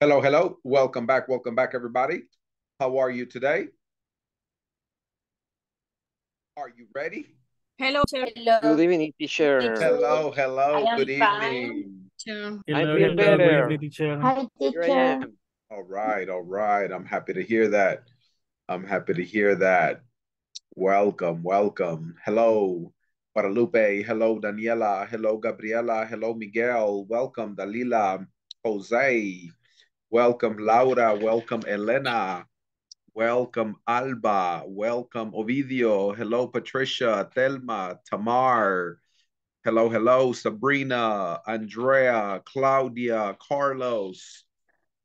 Hello, hello. Welcome back. Welcome back, everybody. How are you today? Are you ready? Hello, sir. Hello. Good evening, teacher. Hello, hello. I am Good fine. evening. Sir. I Hello, feel hello, better. good evening, teacher. Hi, Here I teacher. All right, all right. I'm happy to hear that. I'm happy to hear that. Welcome, welcome. Hello, Guadalupe. Hello, Daniela. Hello, Gabriela. Hello, Miguel. Welcome, Dalila. Jose. Welcome, Laura. Welcome, Elena. Welcome, Alba. Welcome, Ovidio. Hello, Patricia, Thelma, Tamar. Hello, hello, Sabrina, Andrea, Claudia, Carlos.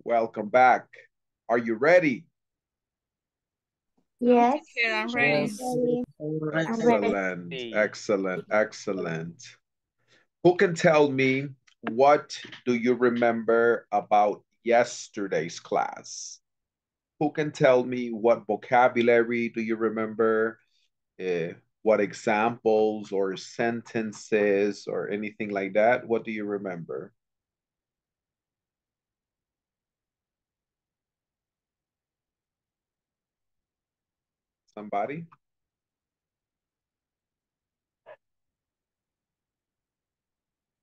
Welcome back. Are you ready? Yes. Sir, I'm ready. Yes. Ready. ready. Excellent, excellent, excellent. Who can tell me what do you remember about yesterday's class? Who can tell me what vocabulary do you remember? Eh, what examples or sentences or anything like that? What do you remember? Somebody?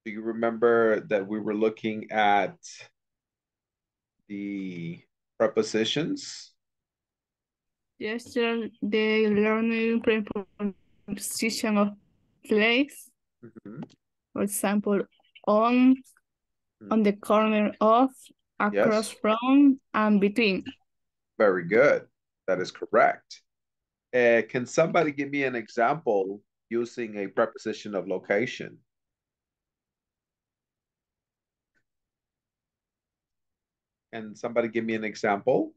Do you remember that we were looking at the prepositions? Yes, sir. The learning preposition of place, Mhm. for example, on, on the corner of, across Yes. from, and between. Very good. That is correct. Uh, can somebody give me an example using a preposition of location? Can somebody give me an example?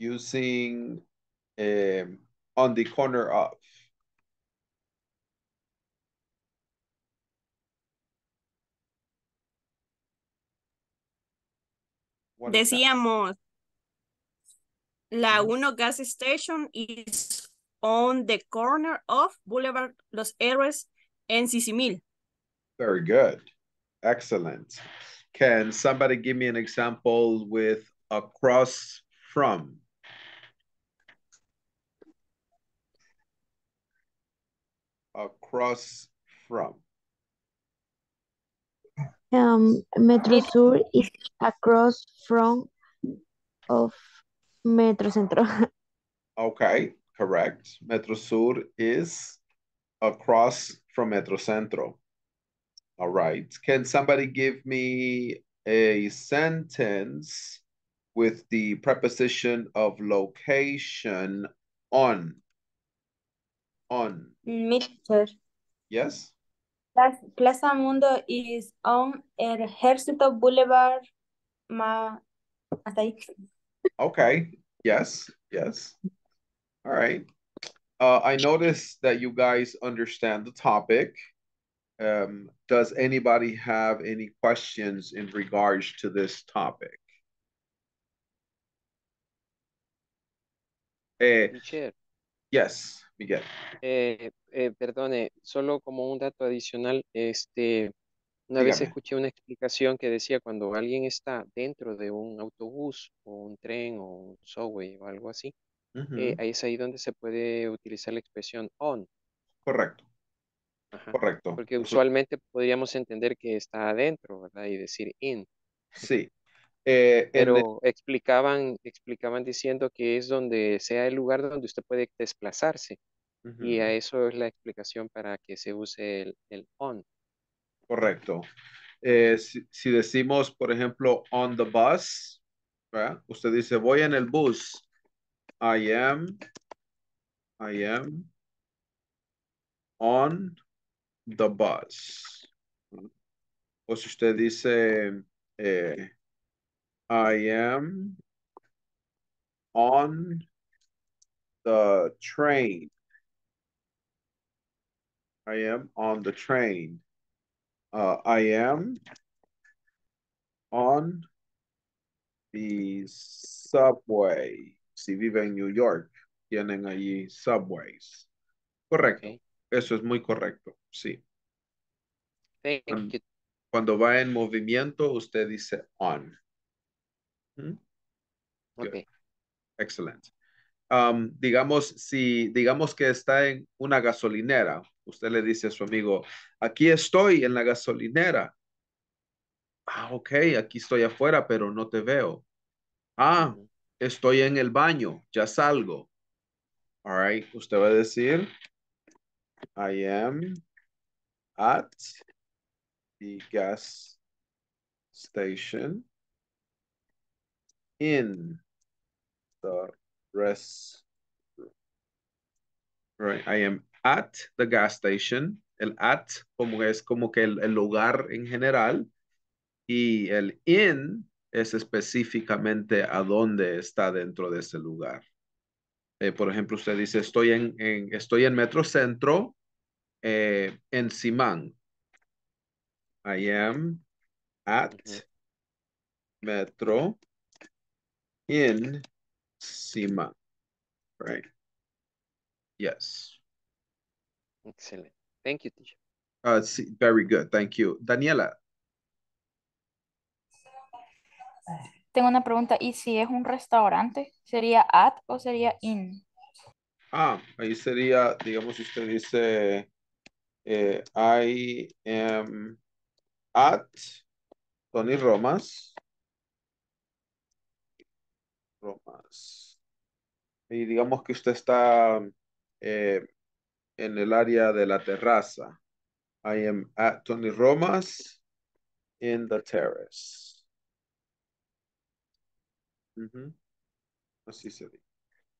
Using um, on the corner of. What? Decíamos, la Ujú. 1 gas station is on the corner of Boulevard Los Héroes en Sissimil. Very good. Excellent. Can somebody give me an example with across from? Across from. Um, Metro Sur is across from of Metro Centro. Okay, correct. Metro Sur is across from Metro Centro. All right. Can somebody give me a sentence with the preposition of location on? On, Mister. yes? Plaza, Mundo is on Ejército Boulevard. Ma. Okay, yes, yes. All right. Uh, I noticed that you guys understand the topic. Um, does anybody have any questions in regards to this topic? Eh, Teacher, yes, Miguel. eh, eh, perdone, solo como un dato adicional, este, una vez escuché una explicación que decía cuando alguien está dentro de un autobús o un tren o un subway o algo así, ahí es ahí donde se puede utilizar la expresión on, Correcto, ajá, correcto. porque usualmente podríamos entender que está adentro, ¿verdad? Y decir in, Sí. Eh, el- pero explicaban, explicaban diciendo que es donde sea el lugar donde usted puede desplazarse. Y a eso es la explicación para que se use el, el on. Correcto. Eh, si, si decimos, por ejemplo, on the bus, ¿verdad? Usted dice, voy en el bus. I am, I am on the bus. O si usted dice, eh, I am on the train. I am on the train. Uh, I am on the subway. Si vive en New York, tienen allí subways. Correcto. Eso es muy correcto, sí. Thank Cuando, you. cuando va en movimiento, usted dice on. ¿Mm? Okay. Excellent. Um, digamos, si digamos que está en una gasolinera, usted le dice a su amigo, aquí estoy en la gasolinera. Ah, ok, aquí estoy afuera, pero no te veo. Ah, estoy en el baño, ya salgo. All right, usted va a decir, I am at the gas station in the rest. Right, I am at the gas station. El at como es como que el, el lugar en general y el in es específicamente a dónde está dentro de ese lugar. Eh, por ejemplo, usted dice, estoy en, en- estoy en Metro Centro, eh, en Simán. I am at. Metro in Simán. Right. Yes. Excelente. Thank you, teacher. Uh, very good. Thank you. Daniela. Tengo una pregunta, ¿y si es un restaurante? ¿Sería at o sería in? Ah, ahí sería, digamos, si usted dice, eh, I am at Tony Romas. Romas. Y digamos que usted está eh, en el área de la terraza. I am at Tony Romas in the terrace. Ujú. Así sería.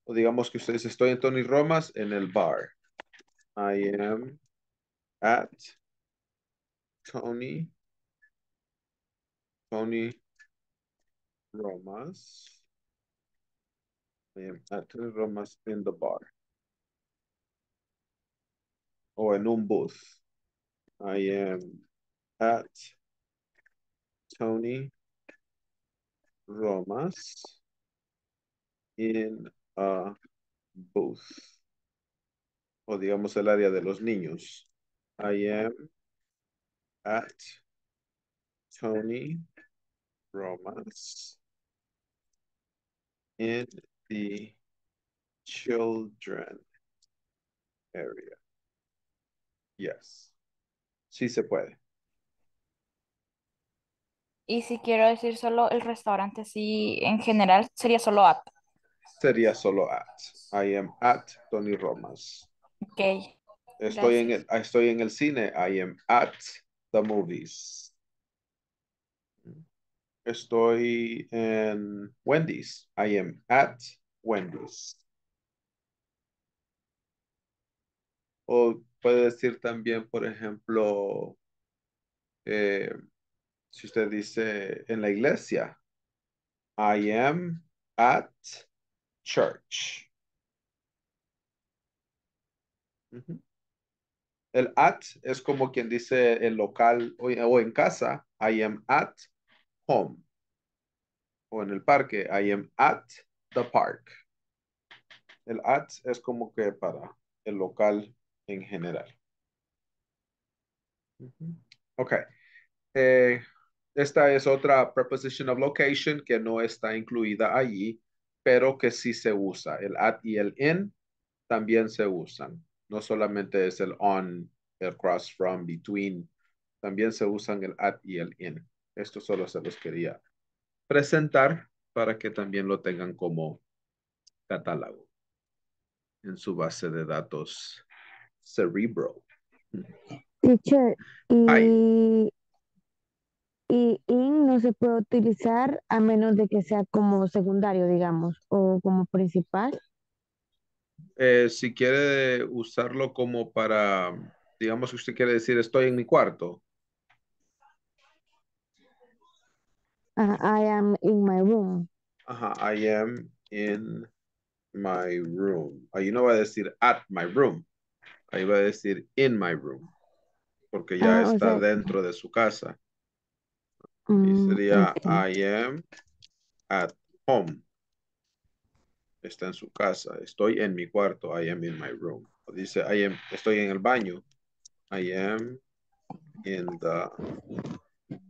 O digamos que usted dice, estoy en Tony Romas en el bar. I am at Tony, Tony Romas. I am at Romas in the bar. O en un booth. I am at Tony Romas in a booth. O digamos el área de los niños. I am at Tony Romas in the children area. Yes. Sí se puede. Y si quiero decir solo el restaurante, sí, en general sería solo at. Sería solo at. I am at Tony Romas. Ok, Estoy en el, estoy en el cine. I am at the movies. Estoy en Wendy's. I am at Wendy's. O puede decir también, por ejemplo, eh, si usted dice en la iglesia, I am at church. El at es como quien dice el local o, o en casa, I am at home. O en el parque, I am at the park. El at es como que para el local en general. Ok. Eh, esta es otra preposition of location que no está incluida allí, pero que sí se usa. El at y el in también se usan. No solamente es el on, el cross from, between. También se usan el at y el in. Esto solo se los quería presentar para que también lo tengan como catálogo en su base de datos Cerebro. Teacher, Ay. y, y in no se puede utilizar a menos de que sea como secundario, digamos, o como principal. Eh, si quiere usarlo como para, digamos que usted quiere decir estoy en mi cuarto. Ah, I am in my room. Ajá, I am in my room. Ahí no va a decir at my room. Ahí va a decir in my room. Porque ya Ah, o está sea- dentro de su casa. Y Mm, sería. I am at home. Está en su casa. Estoy en mi cuarto. I am in my room. O dice I am, estoy en el baño. I am in the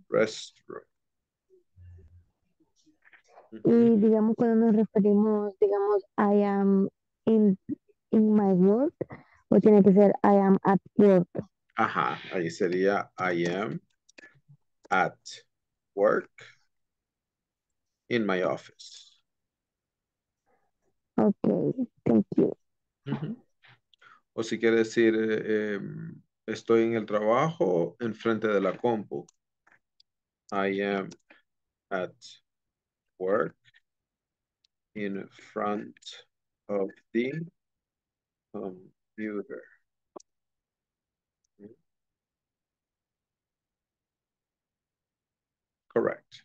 restroom. Y digamos cuando nos referimos, digamos, I am in, in my work, o tiene que ser I am at work. Ajá, ahí sería I am at work in my office. Thank you. O si quiere decir, eh, em, estoy en el trabajo enfrente de la compu. I am at work in front of the computer. Correct.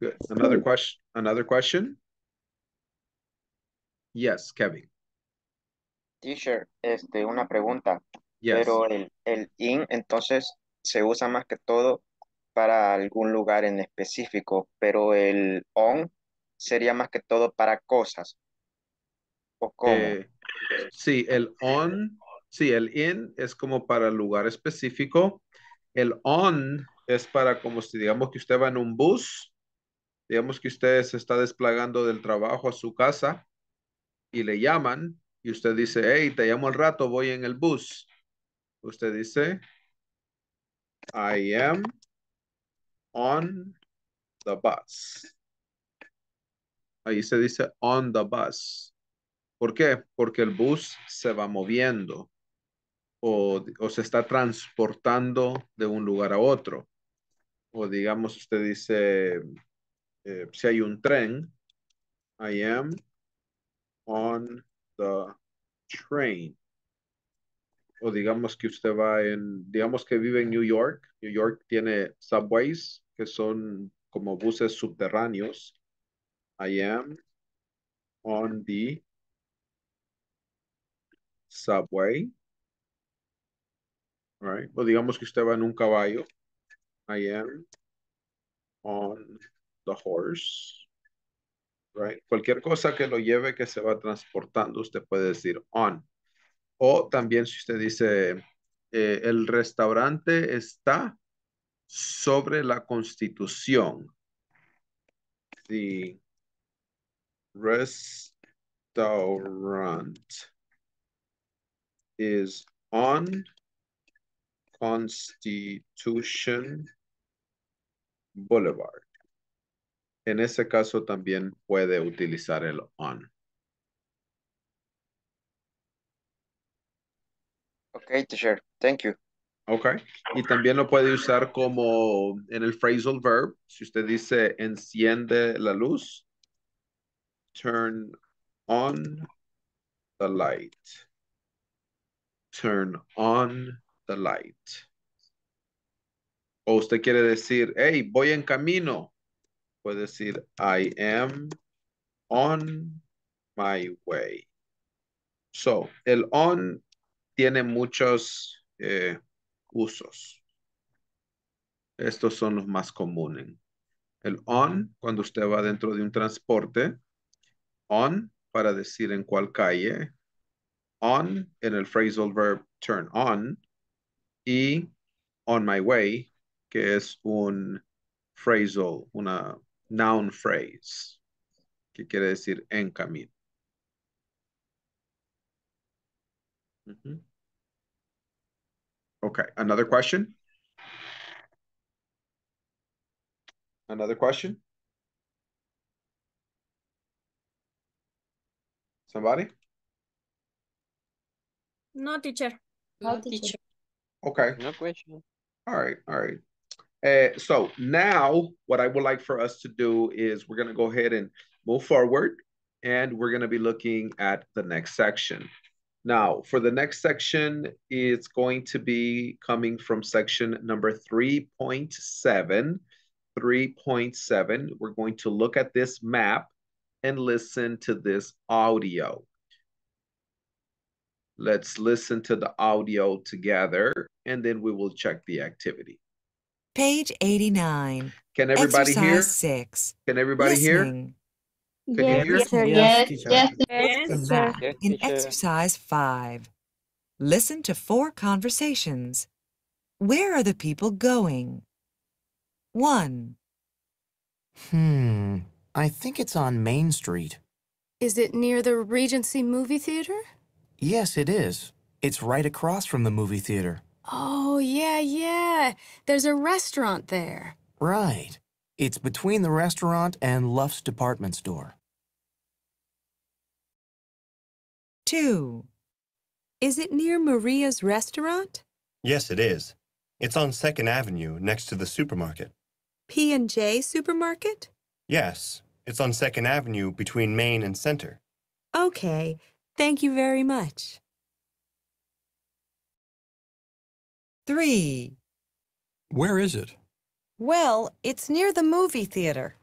Good. Another question, another question? Yes, Kevin. Teacher, este, una pregunta, Yes. pero el, el in entonces se usa más que todo para algún lugar en específico, pero el on sería más que todo para cosas. ¿O cómo? Eh, sí, el on, sí, el in es como para lugar específico. El on es para como si digamos que usted va en un bus, digamos que usted se está desplegando del trabajo a su casa y le llaman y usted dice, hey, te llamo al rato, voy en el bus. Usted dice, I am on the bus. Ahí se dice on the bus. ¿Por qué? Porque el bus se va moviendo o, o se está transportando de un lugar a otro. O digamos, usted dice, eh, si hay un tren, I am on the train. O digamos que usted va en, digamos que vive en New York. New York tiene subways que son como buses subterráneos. I am on the subway. Right. O digamos que usted va en un caballo. I am on the horse. Right. Cualquier cosa que lo lleve que se va transportando, usted puede decir on. O también si usted dice, eh, el restaurante está sobre la constitución. The restaurant is on Constitution Boulevard. En ese caso también puede utilizar el on. Ok, teacher, thank you. Ok. Y también lo puede usar como en el phrasal verb. Si usted dice enciende la luz, turn on the light. Turn on the light. O usted quiere decir, hey, voy en camino. Puede decir, I am on my way. So, el on tiene muchos eh, usos. Estos son los más comunes. El on, cuando usted va dentro de un transporte. On, para decir en cuál calle. On, en el phrasal verb turn on. Y on my way, que es un phrasal, una noun phrase, que quiere decir en camino. Ujú. Okay, another question? Another question? Somebody? No, teacher. No, teacher. Okay, No question. all right, all right. Uh, so now what I would like for us to do is we're going to go ahead and move forward and we're going to be looking at the next section. Now, for the next section, it's going to be coming from section number 3.7. 3.7, we're going to look at this map and listen to this audio. Let's listen to the audio together and then we will check the activity. Page 89. Can everybody Exercise hear? 6. Can everybody hear? Listening. Can you hear? Yes, sir. Yes, teacher. yes, Yes. The map Yes, in exercise 5. Listen to four conversations. Where are the people going? 1, Hmm, I think it's on Main Street. Is it near the Regency movie theater? Yes, it is. It's right across from the movie theater. Oh, yeah, yeah. There's a restaurant there. Right. It's between the restaurant and Luff's department store. 2, Is it near Maria's restaurant? Yes, it is. It's on 2nd Avenue next to the supermarket. P&J Supermarket? Yes, it's on 2nd Avenue between Main and Center. Okay. Thank you very much. 3, Where is it? Well, it's near the movie theater.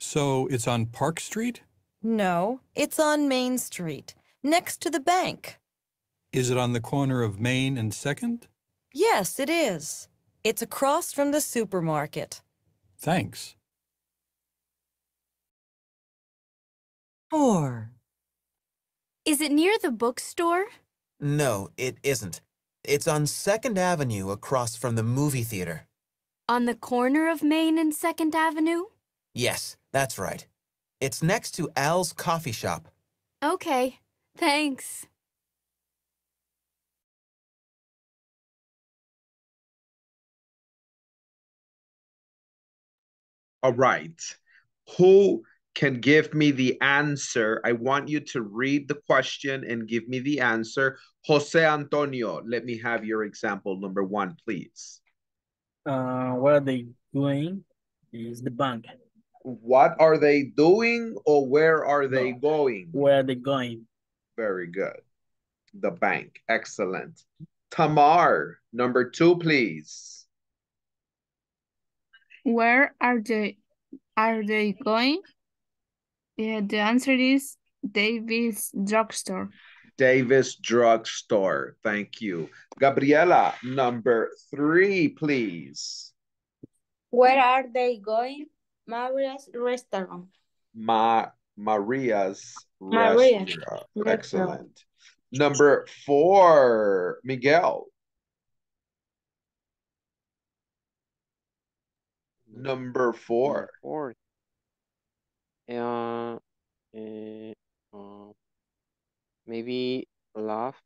So it's on Park Street? No, it's on Main Street, next to the bank. Is it on the corner of Main and Second? Yes, it is. It's across from the supermarket. Thanks. 4, Is it near the bookstore? No, it isn't. It's on 2nd Avenue across from the movie theater. On the corner of Main and 2nd Avenue? Yes, that's right. It's next to Al's coffee shop. Okay. Thanks. All right. Who can give me the answer? I want you to read the question and give me the answer. Jose Antonio, let me have your example number one, please. Uh, what are they doing? Is the bank. What are they doing or where are they going? Where are they going? Very good. The bank. Excellent. Tamar, number two, please. Where are they are they going? Yeah, the answer is Davis Drugstore. Davis Drugstore. Thank you. Gabriela, number three, please. Where are they going? Maria's restaurant. Ma Maria's Maria's restaurant. restaurant. Excellent. Number four, Miguel. Number four. Four. Uh, eh, uh, maybe Loft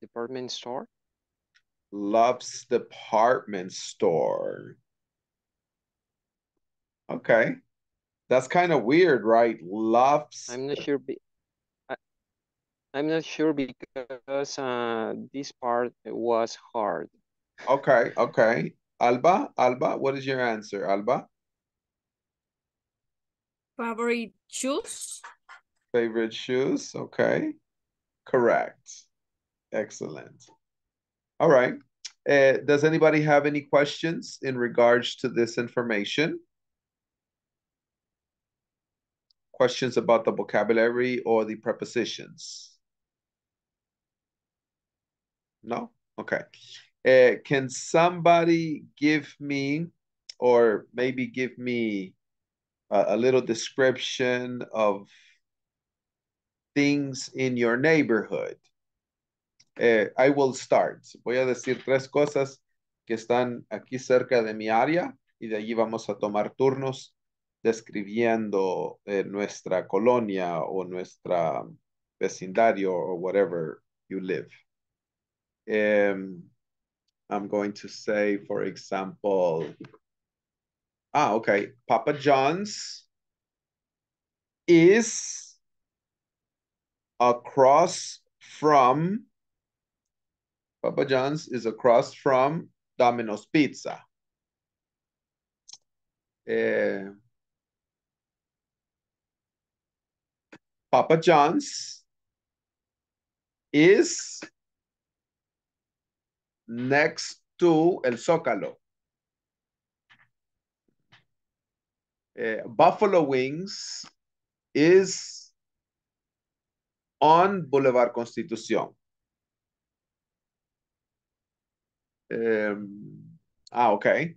department store. Love's department store. Okay. That's kind of weird, right? Love's. I'm not sure. Be, I, I'm not sure because uh, this part was hard. Okay, okay. Alba, Alba, what is your answer, Alba? Favorite shoes? Favorite shoes? Okay. Correct. Excellent. All right. Uh, does anybody have any questions in regards to this information? Questions about the vocabulary or the prepositions? No? Okay. Uh, can somebody give me, or maybe give me a, a little description of things in your neighborhood? Eh, I will start. Voy a decir tres cosas que están aquí cerca de mi área y de allí vamos a tomar turnos describiendo eh, nuestra colonia o nuestra vecindario or whatever you live. Um, I'm going to say, for example, ah, okay, Papa John's is across from Papa John's is across from Domino's Pizza. Eh, Papa John's is next to El Zócalo. Eh, Buffalo Wings is on Boulevard Constitución. Um, ah, okay.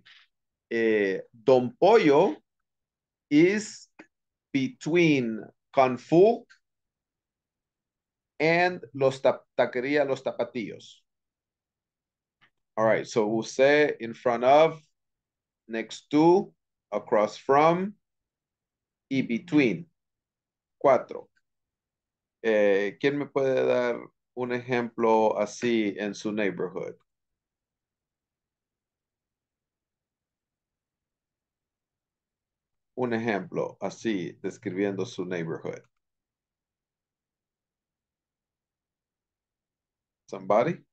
Uh, Don Pollo is between Canfu and Los Ta Taquería Los Tapatíos. All right, so we'll say in front of, next to, across from, y between. Cuatro. Eh, ¿Quién me puede dar un ejemplo así en su neighborhood? Un ejemplo así describiendo su neighborhood. Somebody?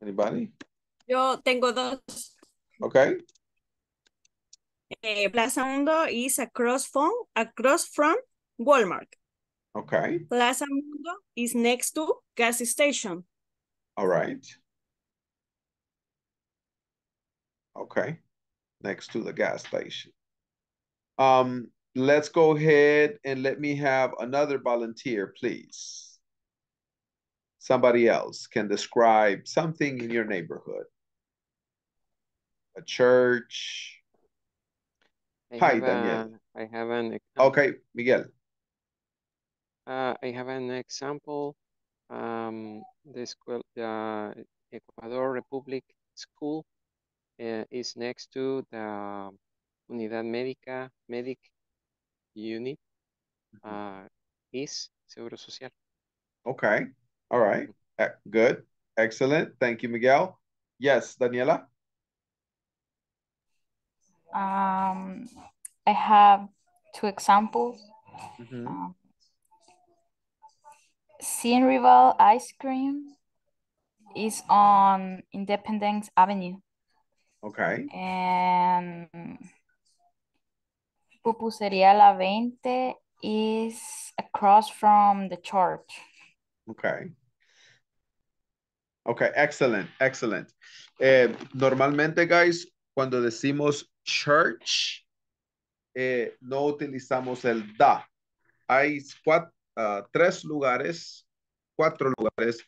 Anybody? Yo tengo dos. Okay. Eh, Plaza Mundo is across from, across from Walmart. Okay. Plaza Mundo is next to gas station. All right. Okay. Next to the gas station. Um, let's go ahead and let me have another volunteer, please. Somebody else can describe something in your neighborhood. A church. I Hi, have Daniel. a- I have an example. Okay, Miguel. Uh, I have an example. Um, the school, the Ecuador Republic School uh, is next to the Unidad Médica, Medic Unit, uh, is Seguro Social. Okay. All right. Eh, Good. Excellent. Thank you, Miguel. Yes, Daniela? Um, I have two examples. Mhm. Um, Sin Rival Ice Cream is on Independence Avenue. Okay. And Pupusería La 20 is across from the church. Okay. Okay, excellent, excellent. Eh, normalmente, guys, cuando decimos church, eh, no utilizamos el da. Hay ah, tres lugares, cuatro lugares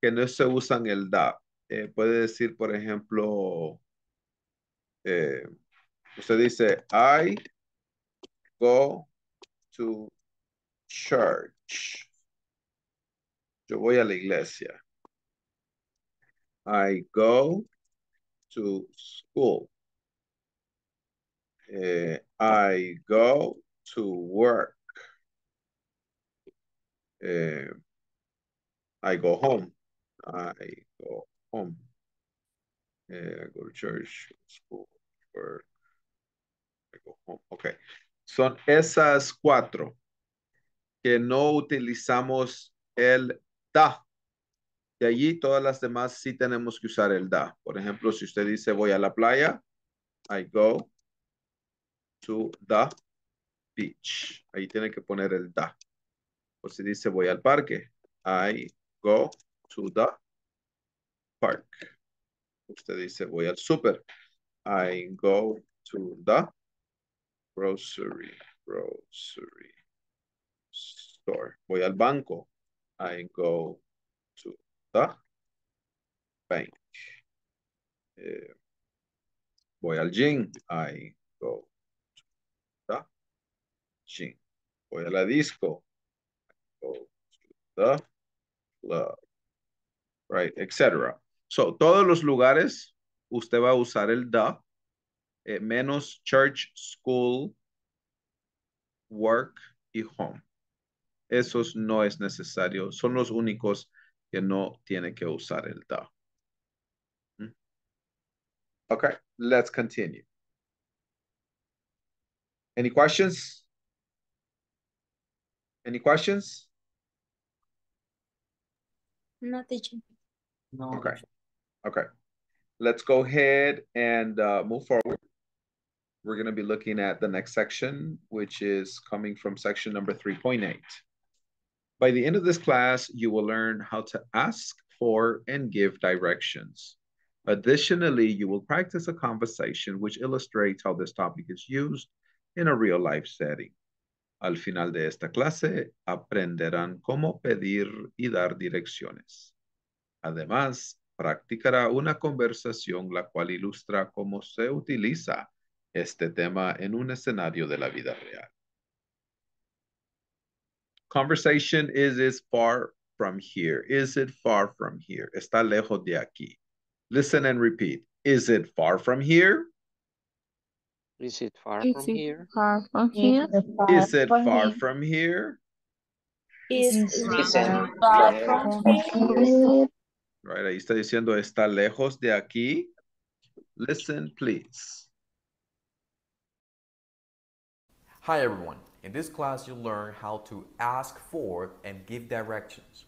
que no se usan el da. Eh, puede decir, por ejemplo, eh, usted dice, I go to church. Yo voy a la iglesia. I go to school. Eh, I go to work. Eh, I go home. I go home. Eh, I go to church, school, work. I go home. Okay. Son esas cuatro que no utilizamos el da. De allí todas las demás sí tenemos que usar el da. Por ejemplo, si usted dice voy a la playa, I go to the beach. Ahí tiene que poner el da. O si dice voy al parque, I go to the park. Usted dice voy al super, I go to the grocery, grocery store. Voy al banco, I go to the bank. Eh, voy al gym, I go gym. Voy a la disco, go to the club. Right, etc. So, todos los lugares usted va a usar el the, eh, menos church, school, work y home. Esos no es necesario. Son los únicos que no tiene que usar el da. Mm. Okay, let's continue. Any questions? Any questions? No teaching. No. Okay. Okay. Let's go ahead and uh, move forward. We're going to be looking at the next section, which is coming from section number 3.8. By the end of this class, you will learn how to ask for and give directions. Additionally, you will practice a conversation which illustrates how this topic is used in a real life setting. Al final de esta clase, aprenderán cómo pedir y dar direcciones. Además, practicará una conversación la cual ilustra cómo se utiliza este tema en un escenario de la vida real. Conversation is as far from here? Is it far from here? Está lejos de aquí. Listen and repeat. Is it far from here? Is it far Is from it here? far from here? Is it far from here? Is Is it far from here? Right, ahí está diciendo, está lejos de aquí. Listen, please. Hi everyone. In this class, you'll learn how to ask for and give directions.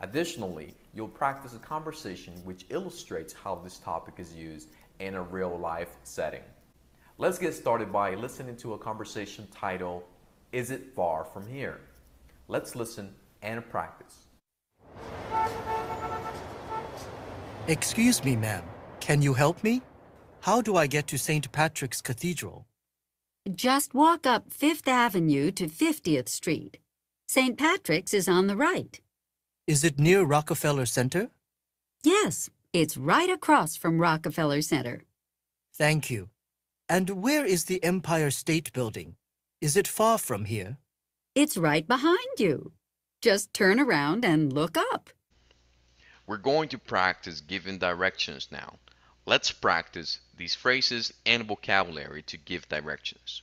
Additionally, you'll practice a conversation which illustrates how this topic is used in a real life setting. Let's get started by listening to a conversation titled, Is it far from here? Let's listen and practice. Excuse me, ma'am. Can you help me? How do I get to St. Patrick's Cathedral? Just walk up Fifth Avenue to 50th Street. St. Patrick's is on the right. Is it near Rockefeller Center? Yes, it's right across from Rockefeller Center. Thank you. And where is the Empire State Building? Is it far from here? It's right behind you. Just turn around and look up. We're going to practice giving directions now. Let's practice these phrases and vocabulary to give directions.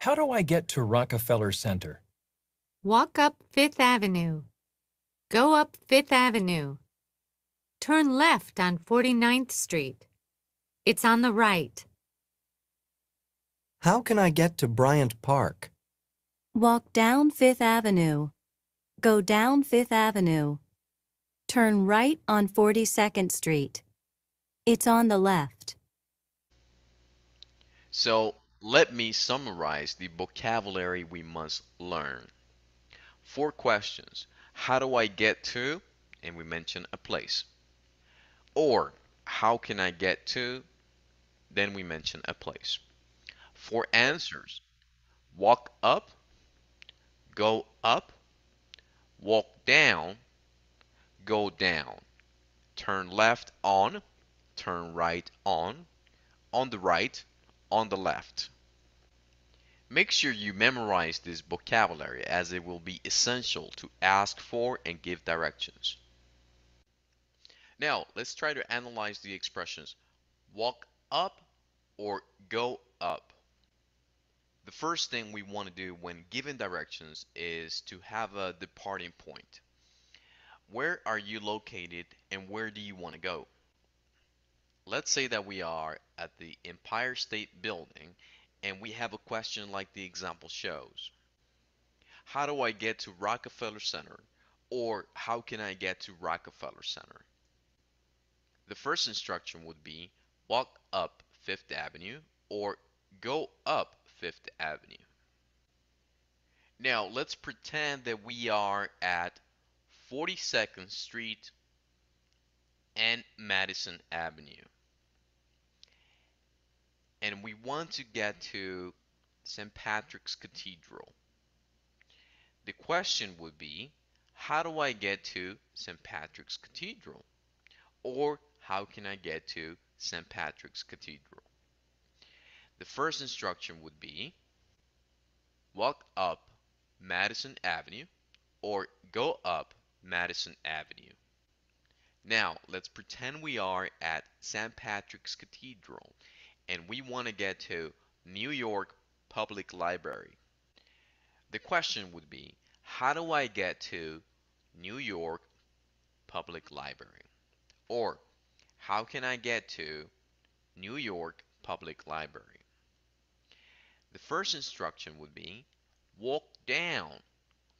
How do I get to Rockefeller Center? Walk up Fifth Avenue. Go up Fifth Avenue. Turn left on 49th Street. It's on the right. How can I get to Bryant Park? Walk down Fifth Avenue. Go down Fifth Avenue. Turn right on 42nd Street. It's on the left. So let me summarize the vocabulary we must learn. Four questions. How do I get to? And we mention a place. Or how can I get to? Then we mention a place. For answers, walk up, go up, walk down, go down, turn left on, turn right on, on the right, on the left. Make sure you memorize this vocabulary as it will be essential to ask for and give directions. Now, let's try to analyze the expressions walk up or go up. The first thing we want to do when giving directions is to have a departing point. Where are you located and where do you want to go? Let's say that we are at the Empire State Building and we have a question like the example shows. How do I get to Rockefeller Center? Or how can I get to Rockefeller Center? The first instruction would be walk up Fifth Avenue or go up Fifth Avenue. Now let's pretend that we are at 42nd Street and Madison Avenue. And we want to get to St. Patrick's Cathedral. The question would be, how do I get to St. Patrick's Cathedral? Or how can I get to St. Patrick's Cathedral? The first instruction would be, walk up Madison Avenue or go up Madison Avenue. Now, let's pretend we are at St. Patrick's Cathedral and we want to get to New York Public Library. The question would be, how do I get to New York Public Library? Or, how can I get to New York Public Library? The first instruction would be, walk down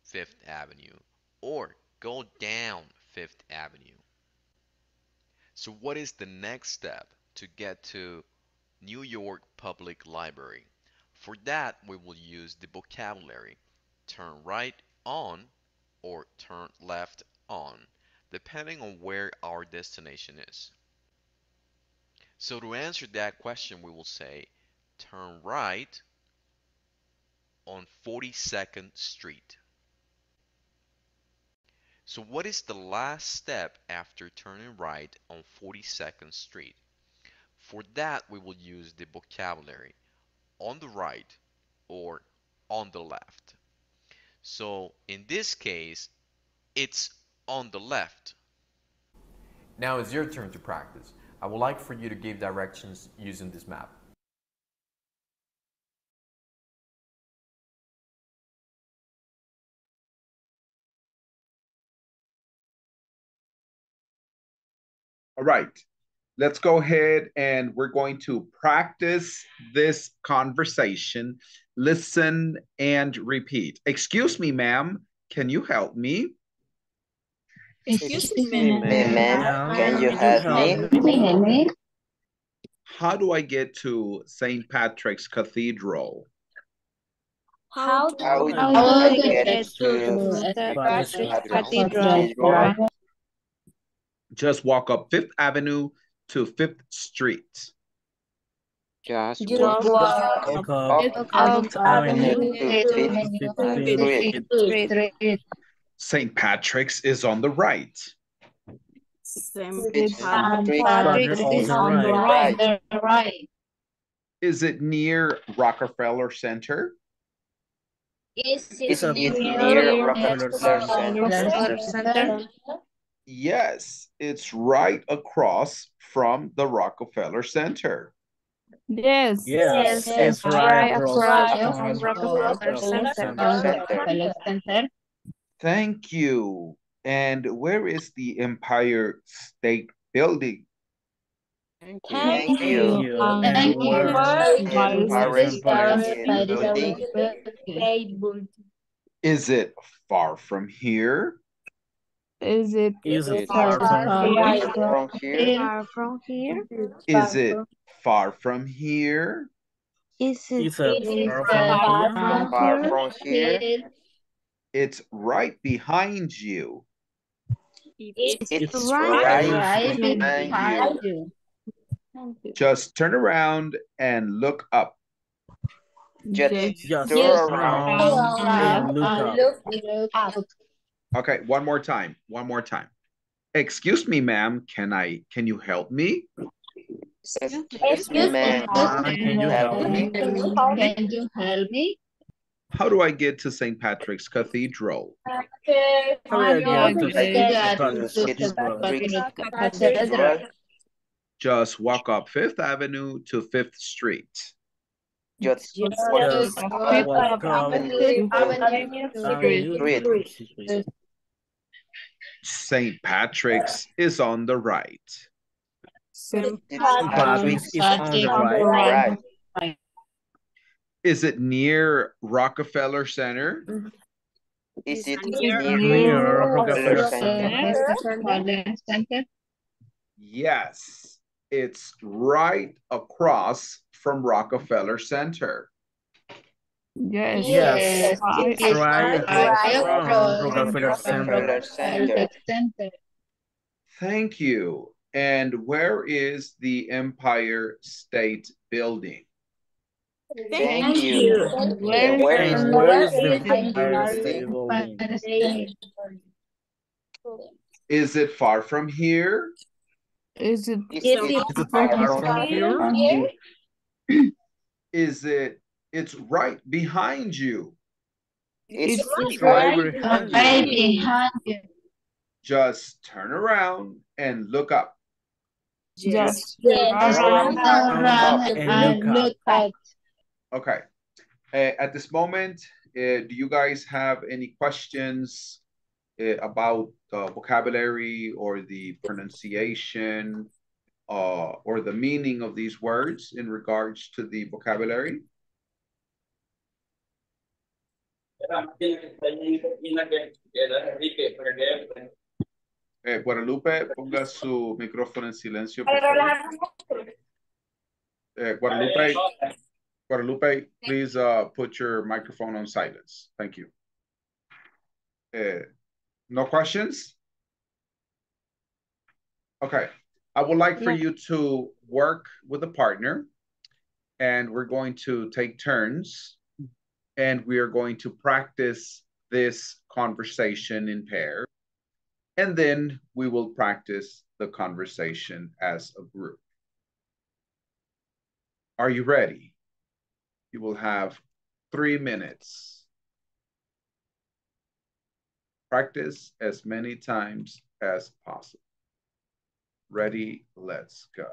Fifth Avenue or go down Fifth Avenue. So what is the next step to get to New York Public Library? For that, we will use the vocabulary turn right on or turn left on, depending on where our destination is. So to answer that question, we will say turn right on 42nd Street. So what is the last step after turning right on 42nd Street? For that, we will use the vocabulary on the right or on the left. So in this case, It's on the left. Now it's your turn to practice. I would like for you to give directions using this map. All right. Let's go ahead and we're going to practice this conversation. Listen and repeat. Excuse me, ma'am. Can you help me? Excuse me, ma'am. Can you help me? How do I get to St. Patrick's Cathedral? How do How do I I get get to St. Patrick's Cathedral? Cathedral? Just walk up Fifth Avenue to Fifth Street. Just Just walk walk Walk Up up Fifth Avenue to Fifth Street. St. Patrick's is on the right. St. Patrick's Patrick's is on on the the right. right. Is it near Rockefeller Center? Is Is it it near near Rockefeller Rockefeller Rockefeller Center? Center? Yes, it's right across from the Rockefeller Center. Yes. Yes, Yes, it's it's right right across across from from Rockefeller Rockefeller Center. Center. Center. Thank you. And where is the Empire State Building? Thank you. Thank you. you. Um, Thank you. Where Empire is State Empire Building. Is it far from here? Is it Is it far far from from here? From here? Far from here? Is it far from here? Is Is it Is far it from far here? Far from here? It's right behind you. It's It's right right behind behind you. you. Just turn around and look up. Just Just turn Yes. around. and look up. Look up. Okay, one more time. One more time. Excuse me, ma'am. Can I can you help me? Excuse me, ma'am. Can you help me? Can you help me? How do I get to St. Patrick's Cathedral? How do I get to Yeah. Patrick's Cathedral? Cathedral. Just walk up Fifth Avenue to Fifth Street. Just Just Just walk walk up up Avenue Avenue Street. Street. St. Patrick's is on the right. St. Patrick's is on the right. Right. Is it near Rockefeller Center? Mm-hmm. Is it Near near Near Rockefeller Rockefeller Center? Yes, it's right across from Rockefeller Center. Yes. Yes, Right. right Right across from across Rockefeller Center. Center. Thank you. And where is the Empire State Building? Thank you. Where Where And is where is the the Empire Empire State State Building? Is it far from here? is it Is Is it it far far from from here? here? Is it, it's right behind you. It's It's right right behind right you. behind you? Just turn around and look up. just Yes. around Around and and look look up. Okay. Uh, at this moment, uh, do you guys have any questions uh, about the vocabulary or the pronunciation uh, or the meaning of these words in regards to the vocabulary? Eh, Guadalupe, ponga su micrófono en silencio, por favor. Eh, Guadalupe, Guadalupe, please uh, put your microphone on silence. Thank you. Eh, no questions? Okay. I would like for you to work with a partner and we're going to take turns and we are going to practice this conversation in pairs. And then we will practice the conversation as a group. Are you ready? You will have three minutes. Practice as many times as possible. Ready, let's go.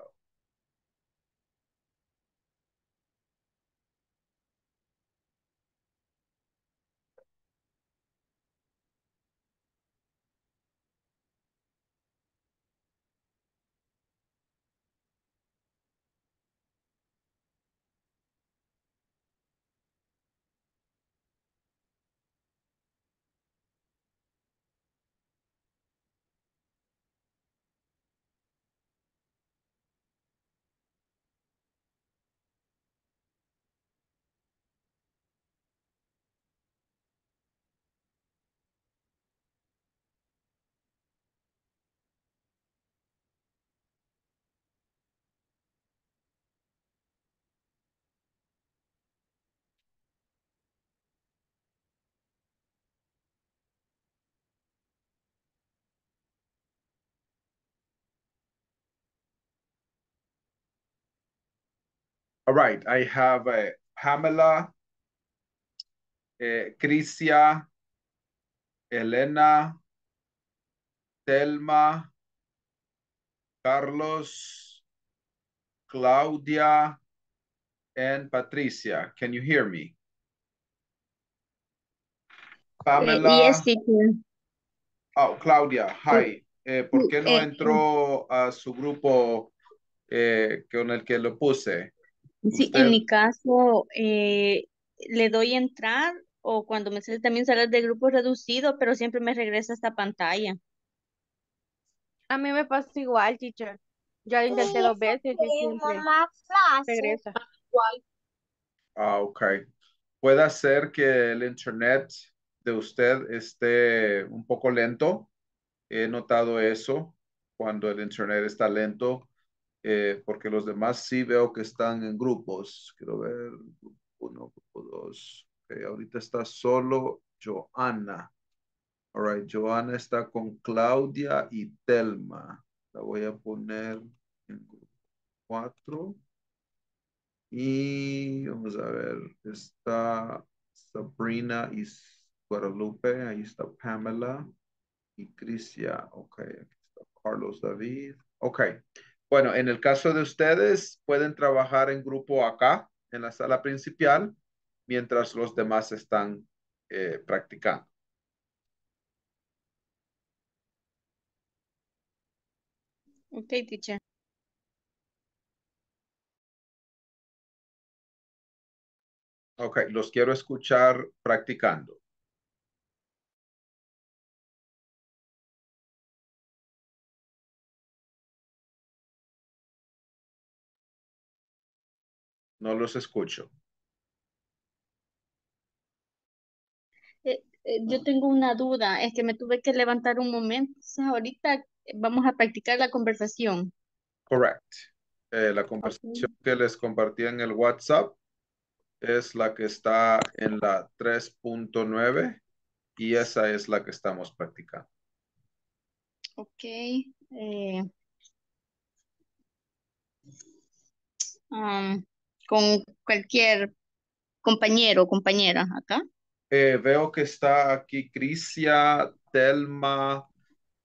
All right, I have uh, Pamela, uh, Crisia, Elena, Telma, Carlos, Claudia, and Patricia. Can you hear me? Pamela. yes, teacher. Oh, Claudia, hi. Eh, ¿Por qué no Eh, entró a su grupo eh, con el que lo puse? Sí, Usted- en mi caso, eh, le doy entrar o cuando me sale también sale de grupo reducido, pero siempre me regresa esta pantalla. A mí me pasa igual, teacher. Ya lo intenté dos veces y siempre regresa. Ah, ok. Puede ser que el internet de usted esté un poco lento. He notado eso cuando el internet está lento, eh, porque los demás sí veo que están en grupos. Quiero ver, grupo uno, grupo dos. Ok, ahorita está solo Joana. All right, Joana está con Claudia y Telma. La voy a poner en grupo cuatro. Y vamos a ver, está Sabrina y Guadalupe, ahí está Pamela y Crisia, ok, aquí está Carlos David, ok. Bueno, en el caso de ustedes, pueden trabajar en grupo acá, en la sala principal, mientras los demás están eh, practicando. Ok, teacher. Ok, los quiero escuchar practicando. No los escucho. Eh, eh, yo tengo una duda, es que me tuve que levantar un momento. Entonces, ahorita vamos a practicar la conversación. Correct. Eh, la conversación que les compartí en el WhatsApp es la que está en la 3.9 y esa es la que estamos practicando. Ok. eh, um, con cualquier compañero o compañera acá. Eh, veo que está aquí Crisia, Telma,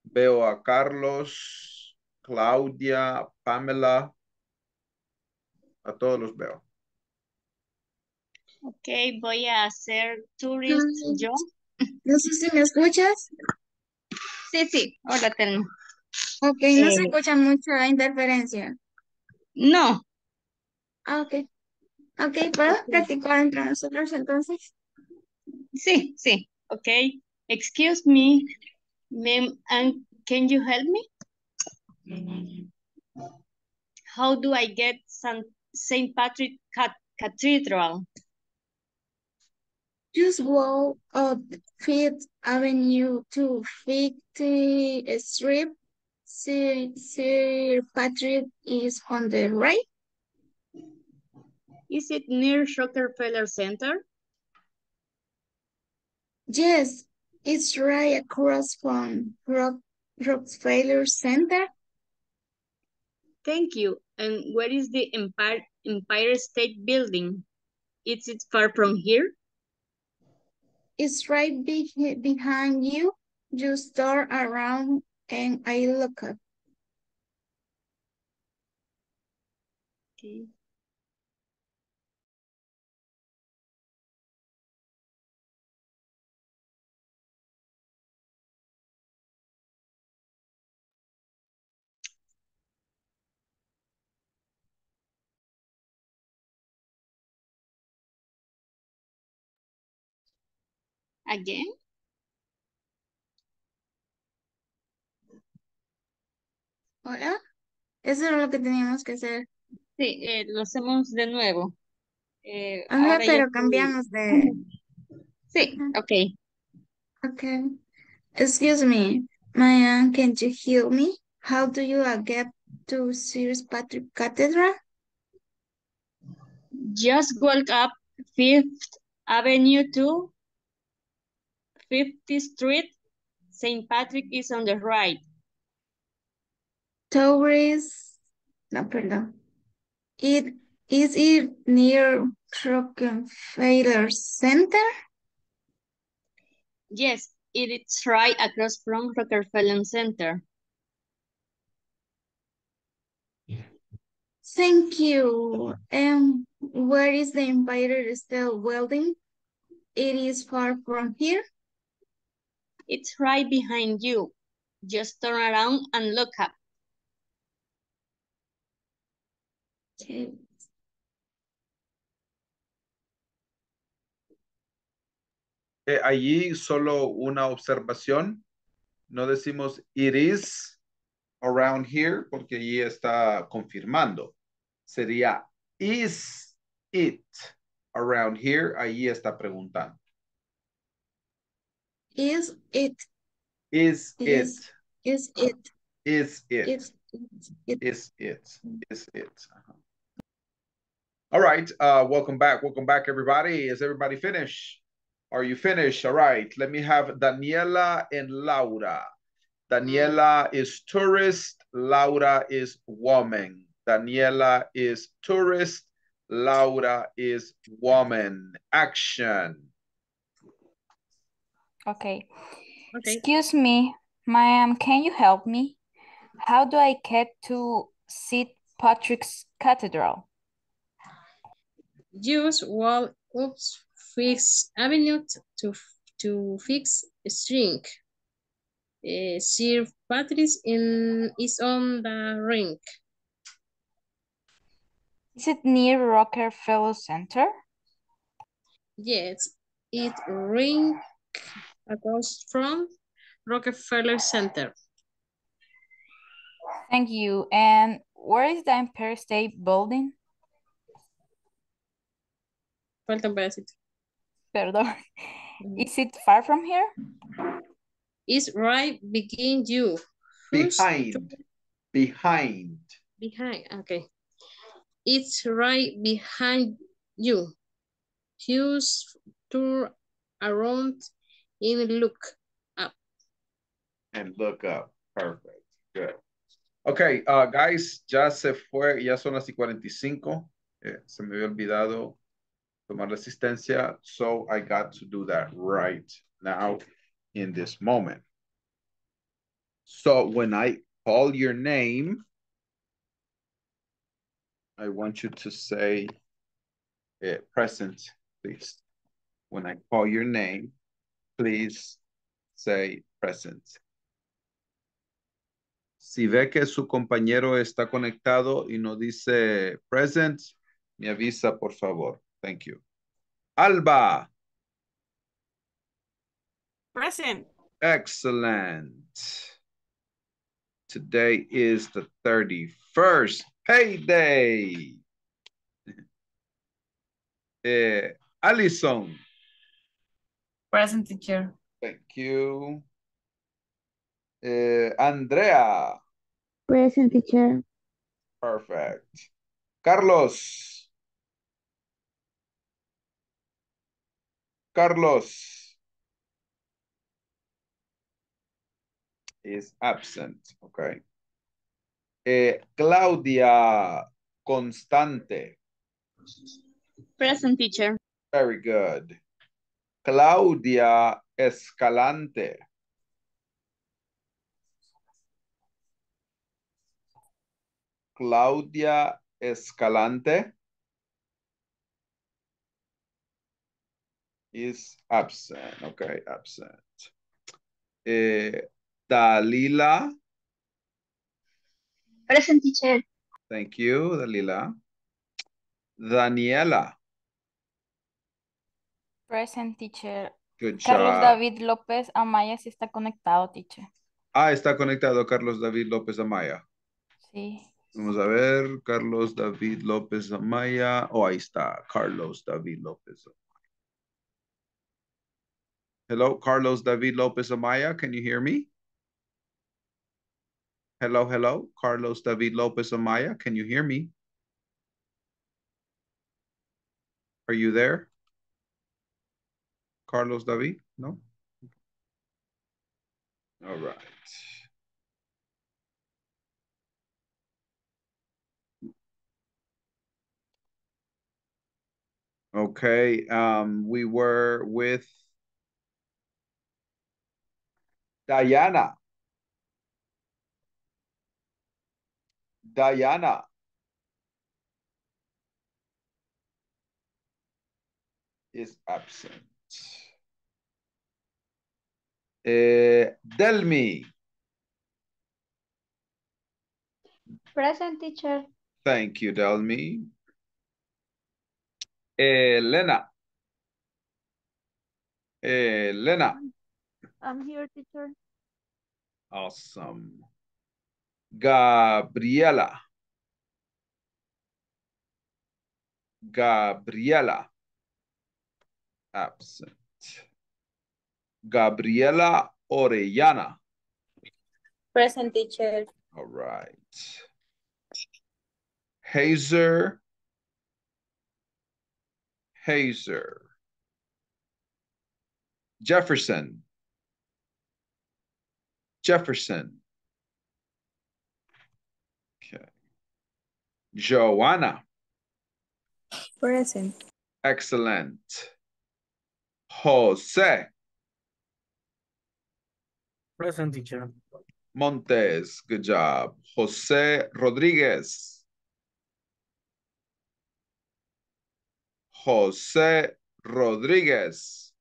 veo a Carlos, Claudia, Pamela. A todos los veo. Ok, voy a hacer tourist yo. No sé si me escuchas. Sí, sí. Hola, Telma. Ok, no se Eh, escucha mucha interferencia. No. Ah, ok. Ok, ¿puedo ah, practicar entre nosotros entonces? Sí, sí. Ok. Excuse me, ma'am, and can you help me? How do I get St. Patrick Cathedral? Just walk up Fifth Avenue to Fifth Street. Sir, Sir Patrick is on the right. Is it near Rockefeller Center? Yes, it's right across from Rock, Rockefeller Center. Thank you. And where is the Empire, Empire State Building? Is it far from here? It's right be behind you. Just turn around and I look up. Okay. Again? ¿Hola? Eso era lo que teníamos que hacer. Sí, eh, lo hacemos de nuevo. Eh, Ajá, ahora ya pero cambiamos de... Sí, ok. Okay. Excuse me, Maya, can you help me? How do you get to Sir Patrick Cathedral? Just walk up Fifth Avenue to 50th Street. St. Patrick is on the right. Tourist, no, perdón. It, is it near Rockefeller Center? Yes, it is right across from Rockefeller Center. Thank you. And where is the Empire State Building? It is far from here. It's right behind you. Just turn around and look up. Allí solo una observación. No decimos it is around here porque allí está confirmando. Sería is it around here. Allí está preguntando. Is it, Is it? is, is it, Is it? is it, Is it? Is it? All right. Uh, welcome back. Welcome back, everybody. Is everybody finished? Are you finished? All right. Let me have Daniela and Laura. Daniela is tourist. Laura is woman. Daniela is tourist. Laura is woman. Action. Okay. Okay. Excuse me, ma'am, can you help me? How do I get to St. Patrick's Cathedral? Use walk up Fifth Avenue to to fix string. Uh, Sir Patrick's in is on the rink. Is it near Rockefeller Center? Yes, it ring across from Rockefeller Center. Thank you. And where is the Empire State Building? Falta un pedacito. Perdón. Mm-hmm. Is it far from here? It's right behind you. Who's Behind. Behind. Behind, okay. It's right behind you. Use turn around and look up. and look up. Perfect. Good. Okay, uh, guys, ya se fue, ya son las y 45. Eh, se me había olvidado tomar resistencia, so I got to do that right now in this moment. So when I call your name, I want you to say uh, present, please. When I call your name, please say present. Si ve que su compañero está conectado y no dice present, me avisa, por favor. Thank you. Alba. Present. Excellent. Today is the 31st payday. Eh, Allison. Present teacher. Thank you. Eh, Andrea. Present teacher. Perfect. Carlos. Carlos is absent. Okay. Eh, Claudia Constante. Present teacher. Very good. Claudia Escalante. Claudia Escalante is absent. Okay, absent. Eh, Dalila. Present teacher. Thank you, Dalila. Daniela. Present teacher. Good Carlos job. David López Amaya sí está conectado, teacher. Ah, está conectado Carlos David López Amaya. Sí. Vamos a ver, Carlos David López Amaya. Oh, ahí está, Carlos David López Amaya. Hello, Carlos David López Amaya. Can you hear me? Hello, hello, Carlos David López Amaya. Can you hear me? Are you there? Carlos David? No? All right. Okay, um, we were with Diana. Diana. Is absent. Eh, Delmi. Present teacher. Thank you, Delmi. Elena. Elena. I'm here, teacher. Awesome. Gabriela. Gabriela. Absent. Gabriela Orellana. Present teacher. All right. Hazer. Hazer. Jefferson. Jefferson. Okay. Joanna. Present. Excellent. Jose. Present teacher. Montes. Good job. Jose Rodriguez. Jose Rodriguez.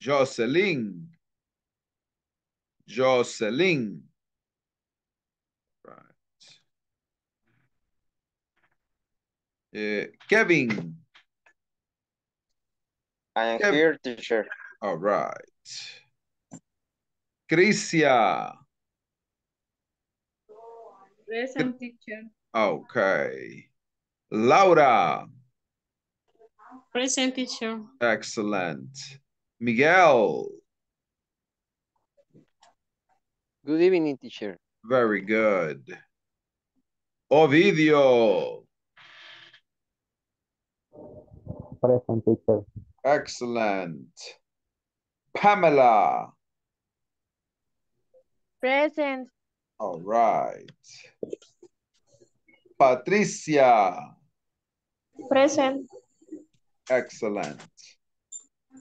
Jocelyn. Jocelyn. Right. Eh, Kevin. I am Kev- here, teacher. All right. Crisia. Present teacher. Okay. Laura. Present teacher. Excellent. Miguel. Good evening, teacher. Very good. Ovidio. Present teacher. Excellent. Pamela. Present. All right. Patricia. Present. Excellent.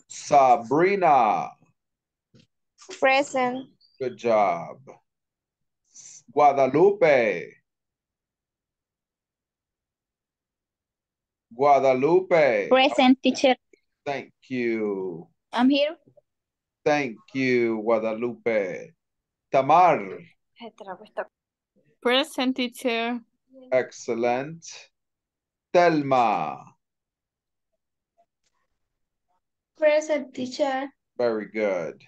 Sabrina. Present. Good job. Guadalupe. Guadalupe. Present teacher. Thank you. I'm here. Thank you, Guadalupe. Tamar. Present teacher. Excellent. Telma. Present teacher. Very good.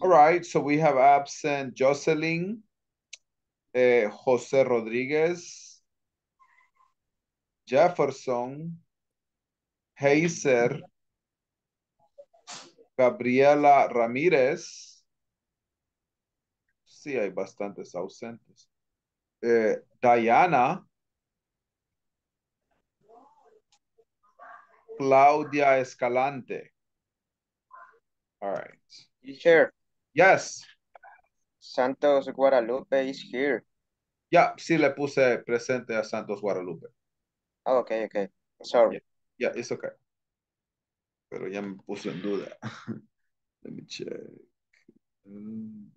All right, so we have absent Jocelyn, eh, Jose Rodriguez, Jefferson, Heiser, Gabriela Ramírez. Sí, hay bastantes ausentes. Eh, Diana. Claudia Escalante. All right. Teacher, Yes. Santos Guadalupe is here. Ya, sí le puse presente a Santos Guadalupe. Oh, okay, okay. Sorry. Yeah, it's okay. Pero ya me puso en duda. Let me check. Mm,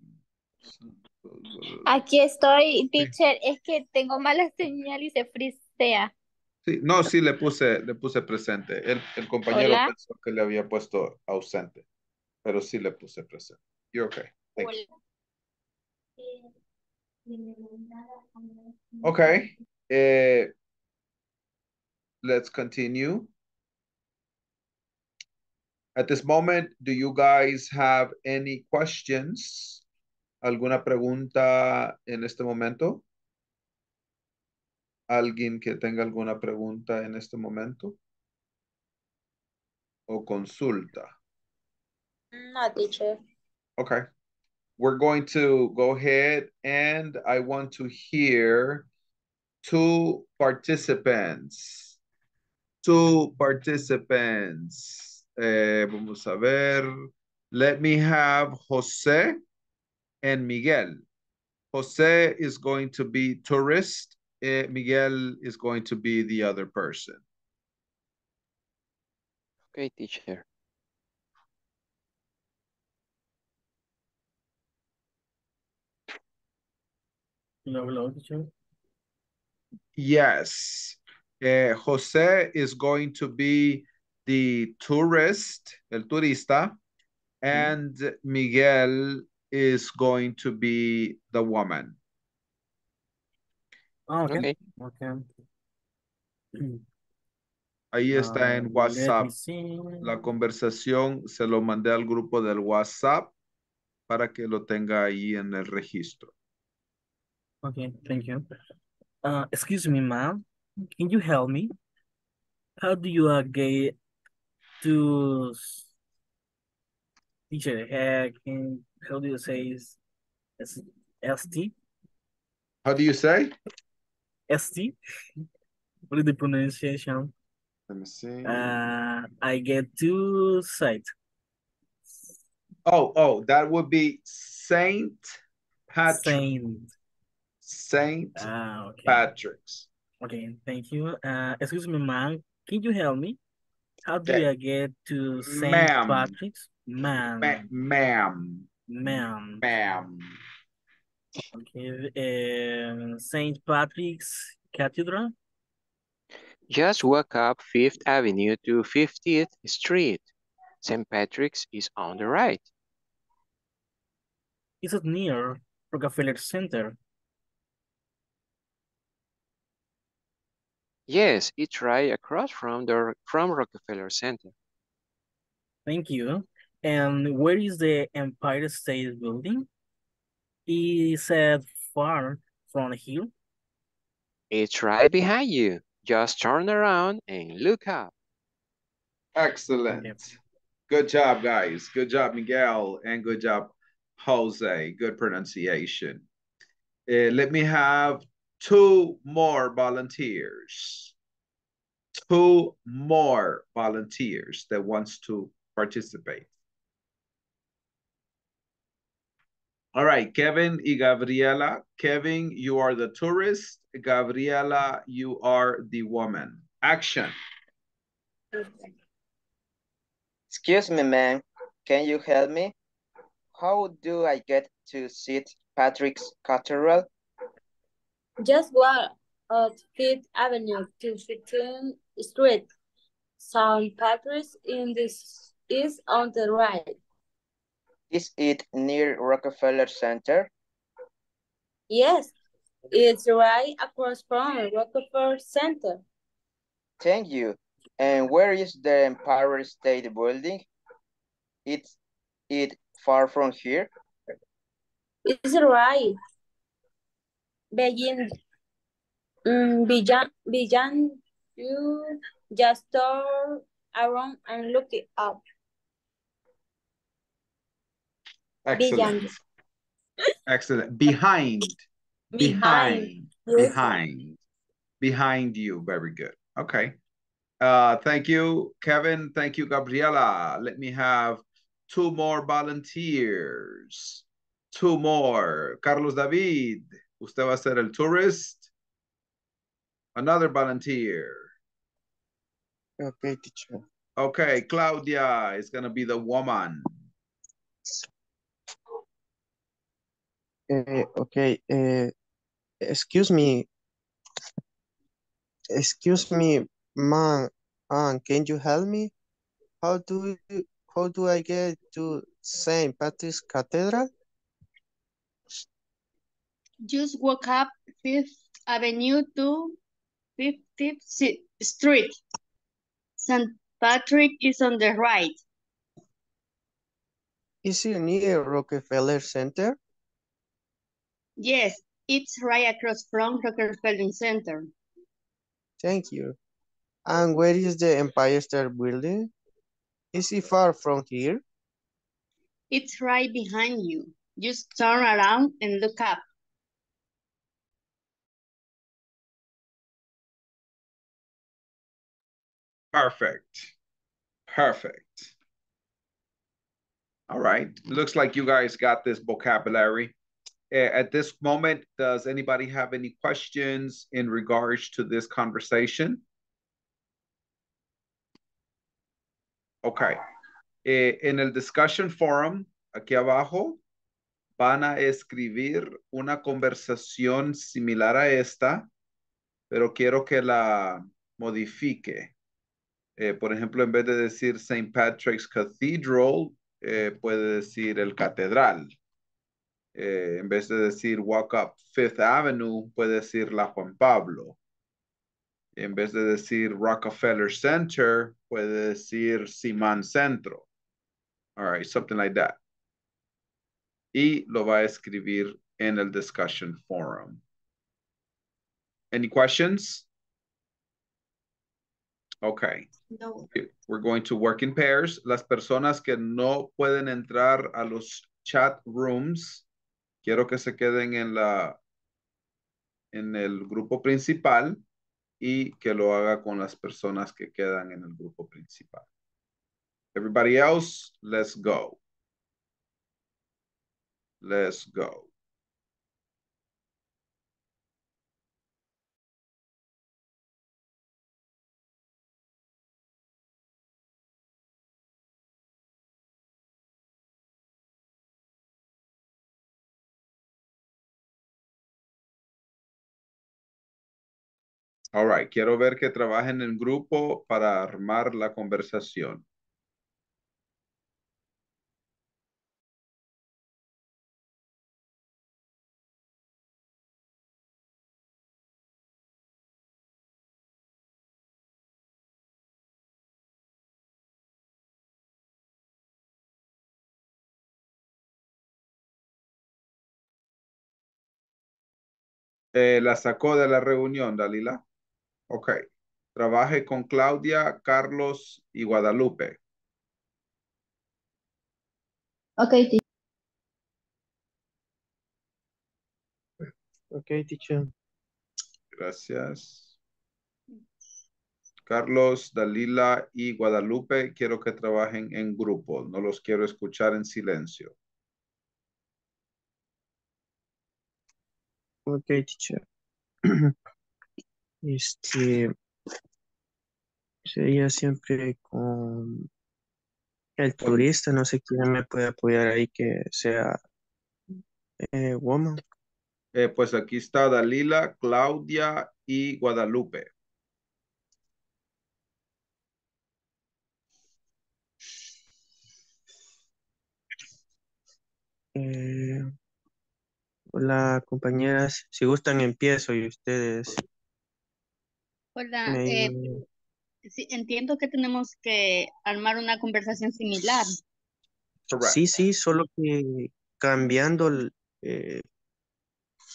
Aquí estoy, teacher. Es que tengo mala señal y se frisea. Sí, no, sí le puse, le puse presente. El, el compañero Hola. pensó que le había puesto ausente, pero sí le puse presente. You're okay. Thank you. Okay. eh, let's continue. At this moment, do you guys have any questions? ¿Alguna pregunta en este momento? ¿Alguien que tenga alguna pregunta en este momento? ¿O consulta? No, teacher. Okay. We're going to go ahead and I want to hear two participants. Two participants. Eh, vamos a ver. Let me have Jose and Miguel. Jose is going to be tourist. eh, Miguel is going to be the other person. Okay, teacher. Hello, hello, teacher. Yes. Eh, Jose is going to be the tourist, el turista, and Miguel is going to be the woman. Ah, okay. Okay. Okay. Ahí está en Um, let me WhatsApp. La conversación se lo mandé al grupo del WhatsApp para que lo tenga ahí en el registro. Okay, thank you. Uh, excuse me, ma'am. Can you help me? How do you uh, get to teacher? Uh, can how do you say is S ST? How do you say? ST? What is the pronunciation? Let me see. Uh, I get two sites. Oh, oh, that would be Saint Patrick. Saint. Saint Ah, okay. Patrick's. Okay, thank you. Uh, excuse me, ma'am. Can you help me? How do Yeah. I get to Saint Ma'am. Patrick's? Ma'am. Ma'am. Ma'am. Ma'am. Okay. Um, Saint Patrick's Cathedral. Just walk up Fifth Avenue to 50th Street. St. Patrick's is on the right. Is it near Rockefeller Center? Yes, it's right across from the from Rockefeller Center. Thank you. And where is the Empire State Building? Is it far from here? It's right behind you. Just turn around and look up. Excellent. Good job, guys. Good job, Miguel, and good job, Jose. Good pronunciation. Uh, let me have two more volunteers. Two more volunteers that wants to participate. All right, Kevin y Gabriela. Kevin, you are the tourist. Gabriela, you are the woman. Action. Excuse me, ma'am. Can you help me? How do I get to St. Patrick's Cathedral? Just walk up uh, Fifth Avenue to 15th Street. St. Patrick's in this is on the right. Is it near Rockefeller Center? Yes, it's right across from Rockefeller Center. Thank you. And where is the Empire State Building? It's it far from here? It's right. Begin, mm, begin, begin, you just turn around and look it up. Excellent. Behind. Excellent. Behind. Behind. Yes. Behind. Behind you. Very good. Okay. Uh, thank you, Kevin. Thank you, Gabriela. Let me have two more volunteers. Two more. Carlos David, usted va a ser el tourist. Another volunteer. Okay, teacher. Okay, Claudia is going to be the woman. Uh, okay. Uh, excuse me. Excuse me, man. Um, can you help me? How do how do I get to St. Patrick's Cathedral? Just walk up Fifth Avenue to 50th Street. St. Patrick is on the right. Is it near Rockefeller Center? Yes, it's right across from Rockefeller Center. Thank you. And where is the Empire State Building? Is it far from here? It's right behind you. Just turn around and look up. Perfect. Perfect. All right. Looks like you guys got this vocabulary. At this moment, does anybody have any questions in regards to this conversation? Okay. En el discussion forum, aquí abajo, van a escribir una conversación similar a esta, pero quiero que la modifique. Eh, por ejemplo, en vez de decir St. Patrick's Cathedral, eh, puede decir el catedral. Eh, en vez de decir Walk Up Fifth Avenue, puede decir la Juan Pablo. En vez de decir Rockefeller Center, puede decir Simán Centro. All right, something like that. Y lo va a escribir en el discussion forum. Any questions? Okay. No. We're going to work in pairs. Las personas que no pueden entrar a los chat rooms, quiero que se queden en la en el grupo principal y que lo haga con las personas que quedan en el grupo principal. Everybody else, let's go. Let's go. All right, quiero ver que trabajen en grupo para armar la conversación. Eh, la sacó de la reunión, Dalila. Ok. Trabaje con Claudia, Carlos y Guadalupe. Okay, teacher. Okay, teacher. Gracias. Carlos, Dalila y Guadalupe, quiero que trabajen en grupo. No los quiero escuchar en silencio. Okay, teacher. Este sería siempre con el turista, no sé quién me puede apoyar ahí que sea eh, woman. Eh, pues aquí está Dalila, Claudia y Guadalupe. Eh, hola compañeras, si gustan empiezo y ustedes Hola, eh, sí, entiendo que tenemos que armar una conversación similar. Sí, sí, solo que cambiando el, eh,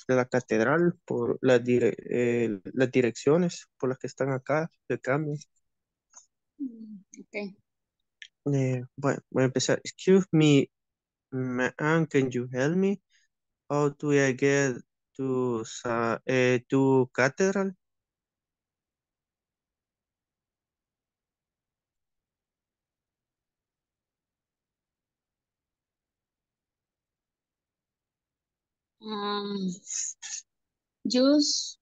la catedral por las, dire- eh, las direcciones por las que están acá, se cambian. Mm, Ok. Eh, bueno, voy a empezar. Excuse me, ma'am, can you help me? How do I get to, eh, to Cathedral? Um, just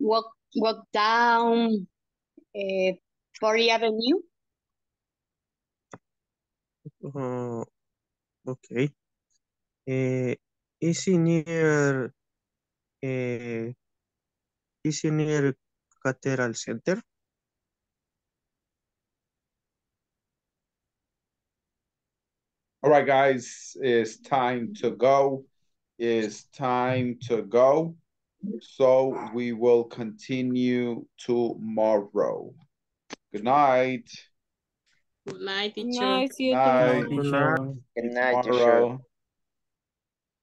walk walk down uh, 40 Avenue. Oh, ok. Eh, Is it near, uh, is it near Cathedral Center? All right, guys, it's time to go. It's time to go. So we will continue tomorrow. Good night. Good night, Good teacher. night, see you Night. tomorrow. Good night, teacher. Tomorrow.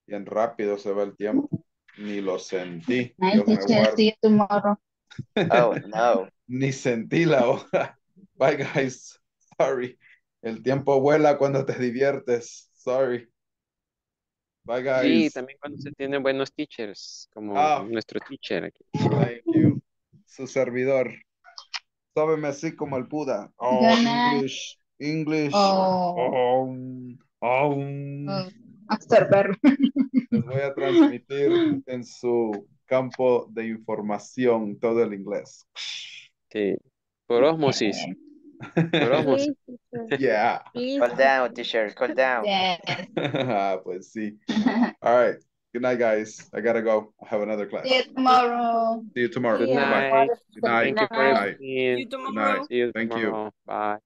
Bien rápido se va el tiempo. Ni lo sentí. Night, Dios me teacher. guarde. See you tomorrow. Oh, no. Ni sentí la hora. Bye, guys. Sorry. El tiempo vuela cuando te diviertes. Sorry. Bye, guys. Sí, también cuando se tienen buenos teachers, como Ah. nuestro teacher aquí. Thank you. Su servidor. Sóbeme así como el Buda. Oh. English. English. Oh. Mm, Absorber. Les voy a transmitir en su campo de información todo el inglés. Sí, por osmosis. Por osmosis. Yeah. Call down, teacher. Call down. Yes. Ah, pues sí. All right. Good night, guys. I gotta go. I have another class. See you tomorrow. See you tomorrow. Good Bye-bye. night. Good night. Thank you Good night. everything. Good night. See you Thank you. Bye.